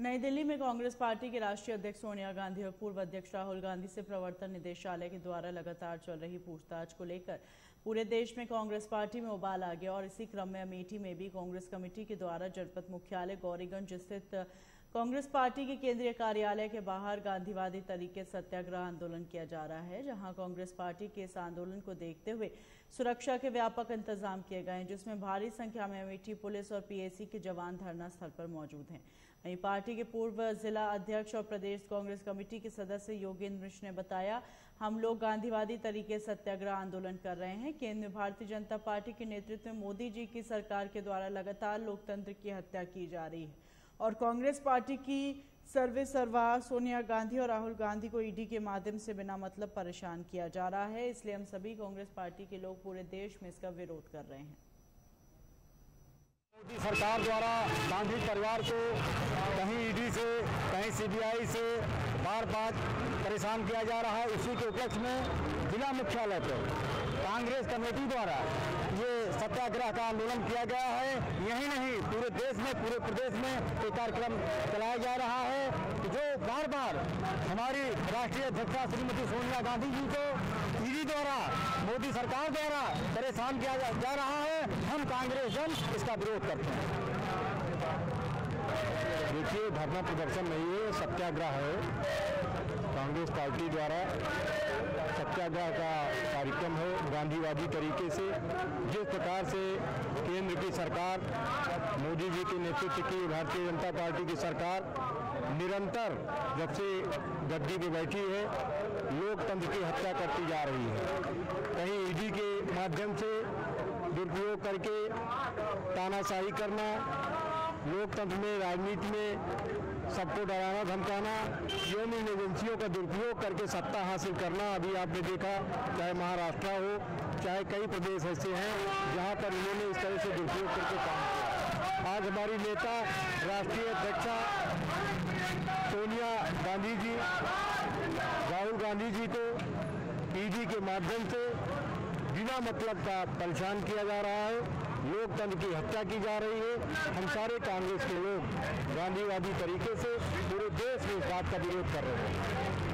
नई दिल्ली में कांग्रेस पार्टी के राष्ट्रीय अध्यक्ष सोनिया गांधी और पूर्व अध्यक्ष राहुल गांधी से प्रवर्तन निदेशालय के द्वारा लगातार चल रही पूछताछ को लेकर पूरे देश में कांग्रेस पार्टी में उबाल आ गया और इसी क्रम में अमेठी में भी कांग्रेस कमेटी के द्वारा जनपद मुख्यालय गौरीगंज स्थित कांग्रेस पार्टी के केंद्रीय कार्यालय के बाहर गांधीवादी तरीके सत्याग्रह आंदोलन किया जा रहा है, जहाँ कांग्रेस पार्टी के इस आंदोलन को देखते हुए सुरक्षा के व्यापक इंतज़ाम किए गए हैं, जिसमें भारी संख्या में अमेठी पुलिस और पीएसी के जवान धरना स्थल पर मौजूद हैं। वहीं पार्टी के पूर्व जिला अध्यक्ष और प्रदेश कांग्रेस कमेटी के सदस्य योगेंद्र मिश्र ने बताया, हम लोग गांधीवादी तरीके सत्याग्रह आंदोलन कर रहे हैं केंद्र भारतीय जनता पार्टी के नेतृत्व में मोदी जी की सरकार के द्वारा लगातार लोकतंत्र की हत्या की जा रही है। और कांग्रेस पार्टी की सर्वे सर्वा सोनिया गांधी और राहुल गांधी को ईडी के माध्यम से बिना मतलब परेशान किया जा रहा है, इसलिए हम सभी कांग्रेस पार्टी के लोग पूरे देश में इसका विरोध कर रहे हैं। मोदी सरकार द्वारा गांधी परिवार को कहीं ईडी से, कहीं सीबीआई से बार बार परेशान किया जा रहा है। उसी के उपलक्ष्य में जिला मुख्यालय पर कमेटी द्वारा ये सत्याग्रह का आंदोलन किया गया है। यही नहीं पूरे देश में पूरे प्रदेश में ये कार्यक्रम चलाया जा रहा है। जो बार बार हमारी राष्ट्रीय अध्यक्षा श्रीमती सोनिया गांधी जी को ईडी द्वारा मोदी सरकार द्वारा परेशान किया जा, जा रहा है हम कांग्रेस जन इसका विरोध करते हैं। देखिए धरना प्रदर्शन नहीं है सत्याग्रह है। कांग्रेस पार्टी द्वारा सत्याग्रह का कार्यक्रम है, गांधीवादी तरीके से। जिस प्रकार से केंद्र की सरकार, मोदी जी के नेतृत्व की भारतीय जनता पार्टी की सरकार निरंतर जब से गद्दी पे बैठी है, लोकतंत्र की हत्या करती जा रही है। कहीं ईडी के माध्यम से दुरुपयोग करके तानाशाही करना लोकतंत्र में, राजनीति में सबको डराना, धमकाना यून इन एजेंसियों का दुरुपयोग करके सत्ता हासिल करना, अभी आपने देखा, चाहे महाराष्ट्र हो, चाहे कई प्रदेश ऐसे हैं, जहाँ पर इन्होंने इस तरह से दुरुपयोग करके काम किया। आज हमारी नेता, राष्ट्रीय अध्यक्षा सोनिया गांधी जी, राहुल गांधी जी को ईडी के माध्यम से बिना मतलब का परेशान किया जा रहा है। लोकतंत्र की हत्या की जा रही है। हम सारे कांग्रेस के लोग गांधीवादी तरीके से पूरे देश में इस बात का विरोध कर रहे हैं।